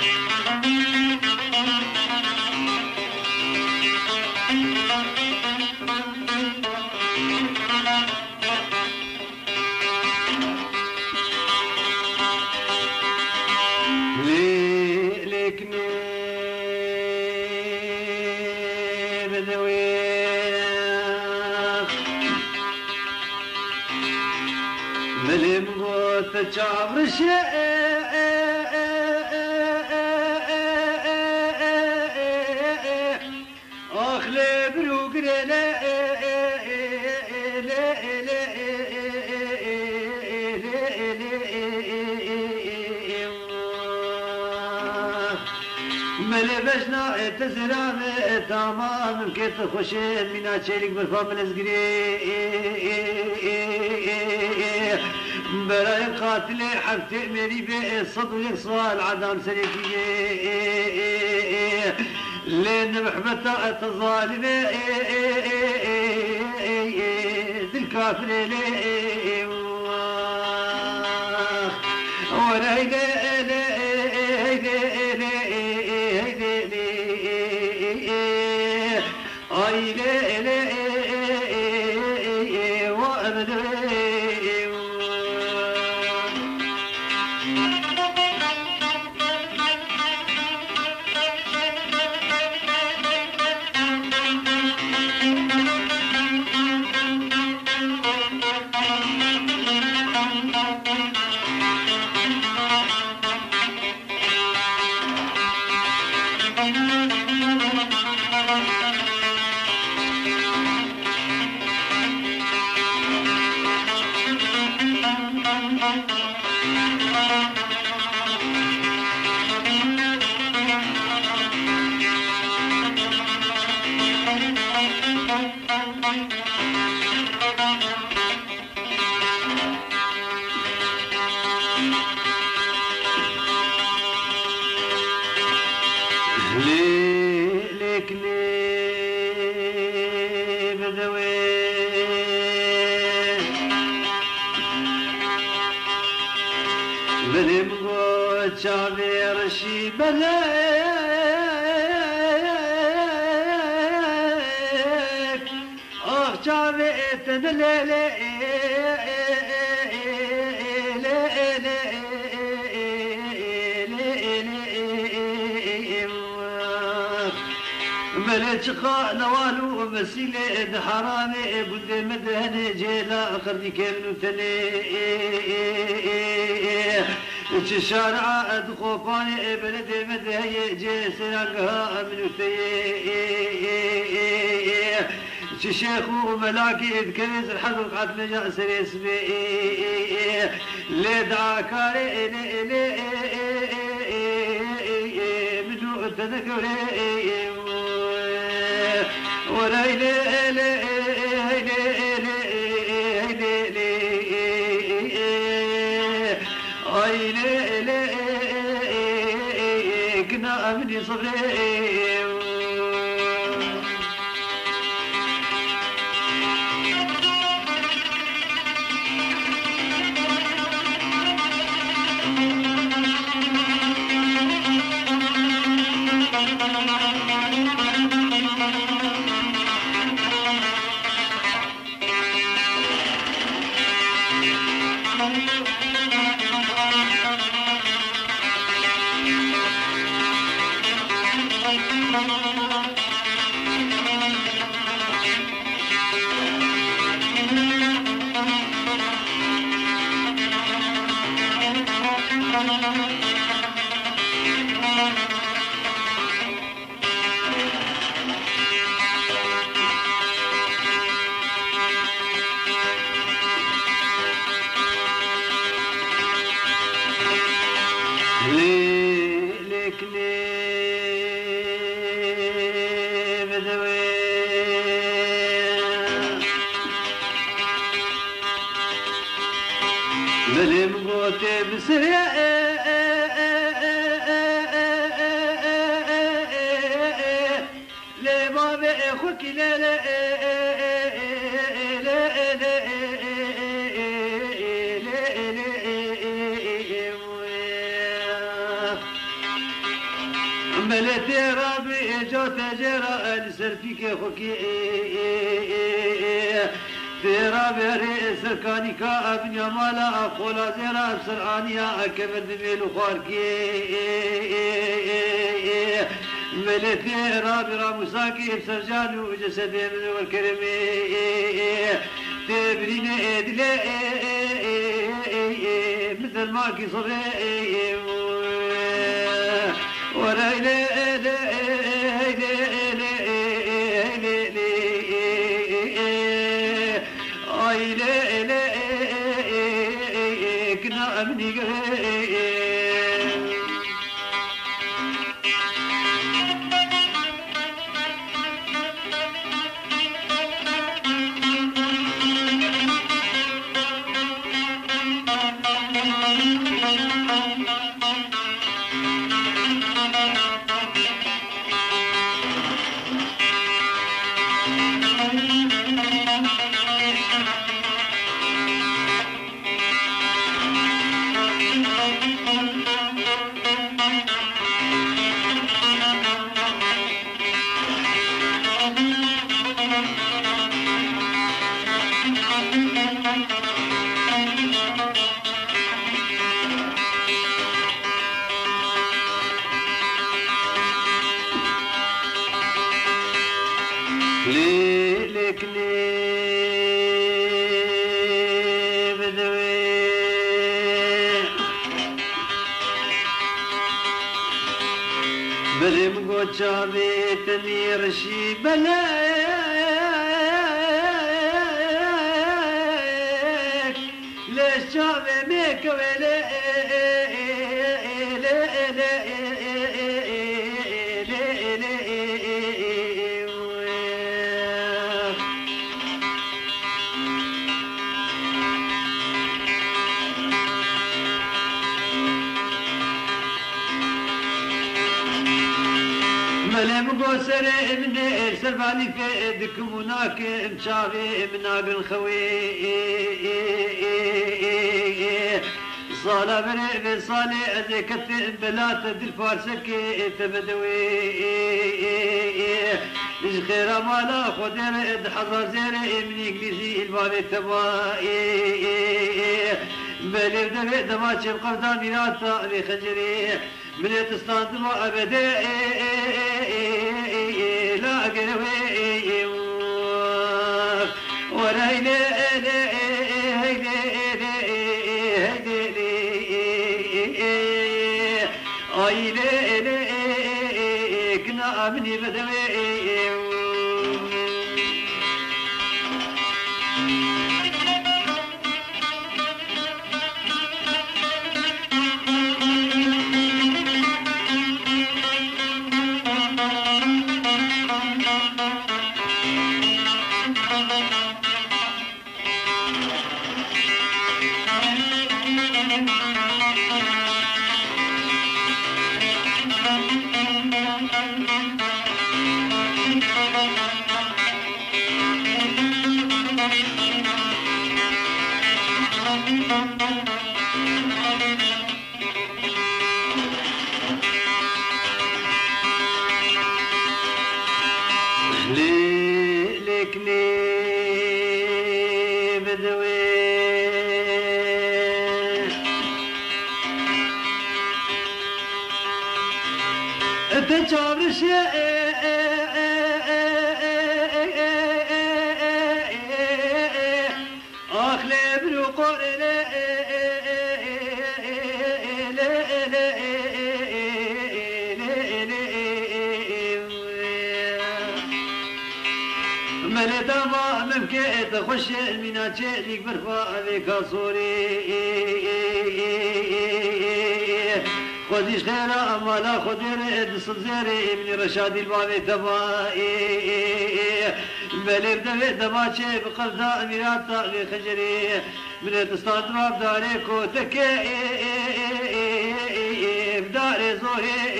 Música ملبشنا تزرام تمام كيف خوشين منا تشيلك بالفم الازقري براي قاتل حفت مري بالصد ويقصال عدم سريكي لين محبة الظالم gafil بلشقاء نوالو مسيلة حرامي بود مدهن جيلا خردي كامل تلي شارع دخوفاني بلد مدهي جيسرانقها من تي شيخ وملاكي كنز الحذف قد نجا سريس بي لدعا كاري بدو تذكري orayla ملتي ربي جو تجرى السرفيك خوكي. تيرا بيري سركاني كا أبن يمالا خولا زيرا سرعانيا أكبر دميلو خاركي ملتي رابي راموساكي بسرجان وجسد من والكرمي. تبرين إدلي مثل ما كي بلم گوچاوی تنی رشی بلا لش چاوی میکوی سر من سرباني في دكموناك مشافي من بالخوي صالة بن صالة ذكت بلات دل فارسك تبدوي إيش خير مالا خدر حضر زير من إنجليزي الباب تبوي بلي بدأ دما شب قردان ميراتا بخجري من تستان ما أبدا خوش مینا چلیک برفا اوی سوری خودیش خیره امالا خودیر دسل زیره ابن رشاد البابی تبایی بلیر دوی دبا چه بقلدا امیرات تا خجری من تستان دباب داره کو تکه بدار زوری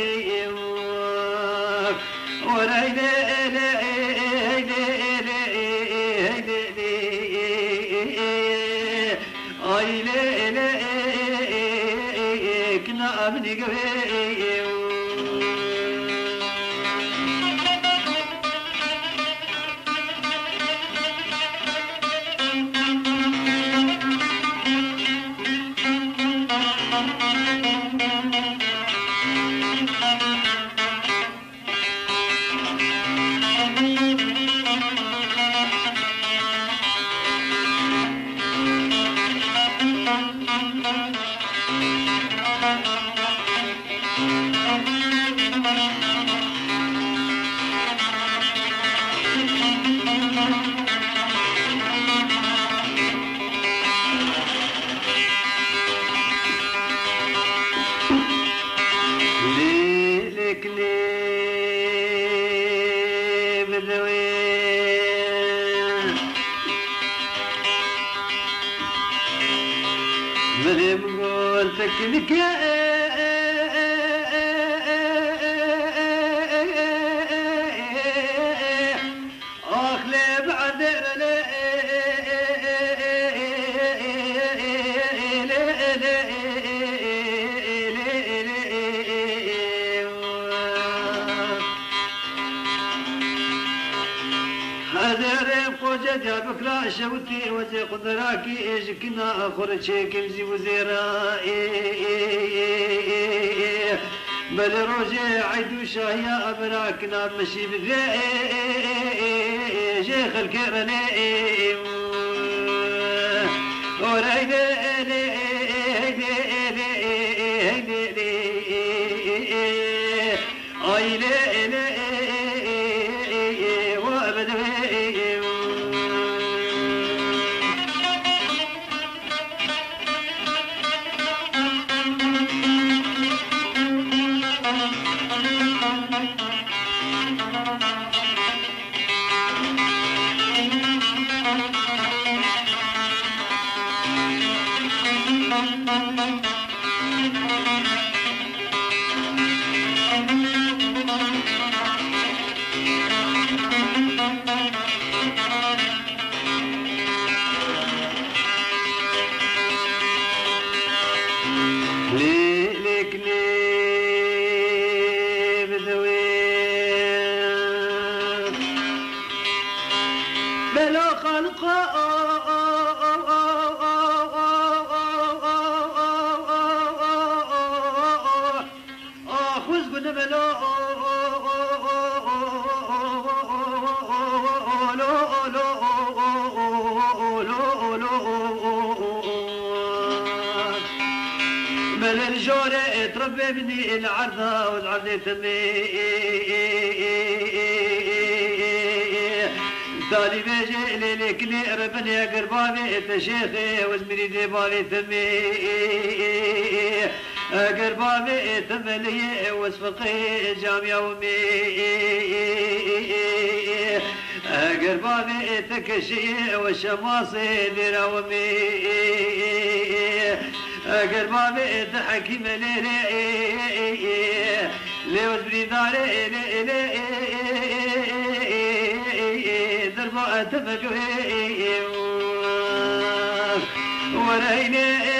لك يا اخلي قدراكي إيش كنا اخر شيء كمزي وزيرا بل روجي عيد شاهيا ابراكنا مشي بذي شيخ الكرني ابني العرضة والعرضة تمي. طالب جيل لك ربن يا قربابي إنت شيخي وزمري دي بالي تمي. قربابي تملي واسفقي جامع ومي قربابي تكشي والشماصي ديرا ومي. اگر ما وزبري داري لي لي دربا تفقوي وريني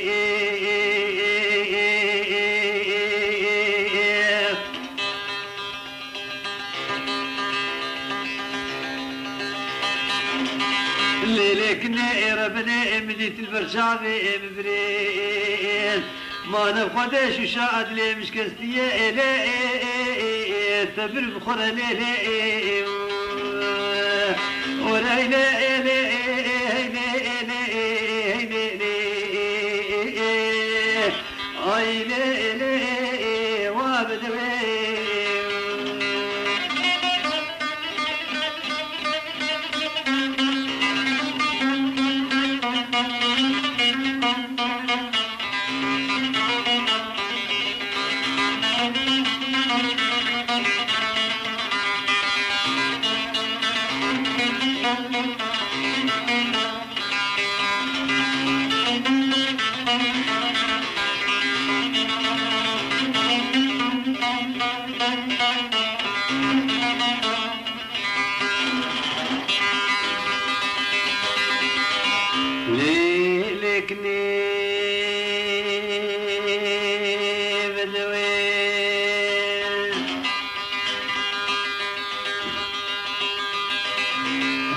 ليلك ربنا مديت البرشامي مبريد ما نبخدش وشاعد لي مش كستية إلي تبر بخورة لي ورينا إلي Ay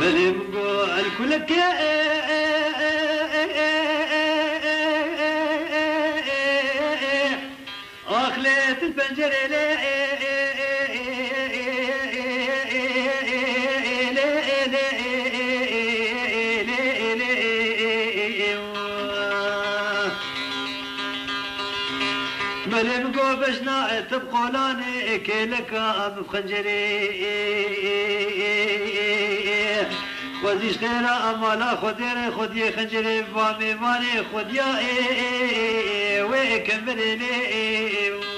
بالبقول كلك بهم قوبشنا تبقولاني كيلك ام خنجري خوزیش خیرا امالا خودیر خودی خنجر و میمان خودیا اے اے اے اے اے